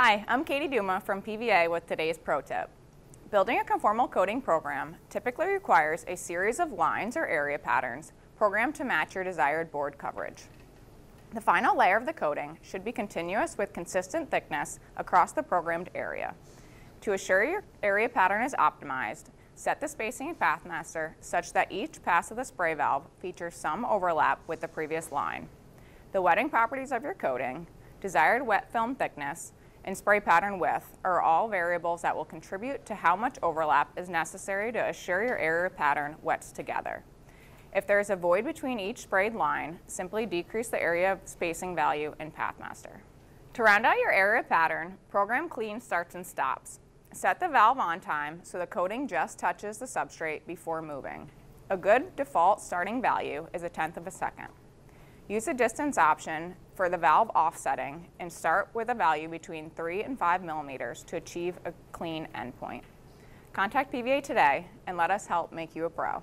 Hi, I'm Katie Duma from PVA with today's pro tip. Building a conformal coating program typically requires a series of lines or area patterns programmed to match your desired board coverage. The final layer of the coating should be continuous with consistent thickness across the programmed area. To assure your area pattern is optimized, set the spacing in PathMaster such that each pass of the spray valve features some overlap with the previous line. The wetting properties of your coating, desired wet film thickness, and spray pattern width are all variables that will contribute to how much overlap is necessary to assure your area pattern wets together. If there is a void between each sprayed line, simply decrease the area spacing value in PathMaster. To round out your area pattern, program clean starts and stops. Set the valve on time so the coating just touches the substrate before moving. A good default starting value is a tenth of a second. Use the distance option for the valve offsetting and start with a value between 3 and 5 millimeters to achieve a clean endpoint. Contact PVA today and let us help make you a pro.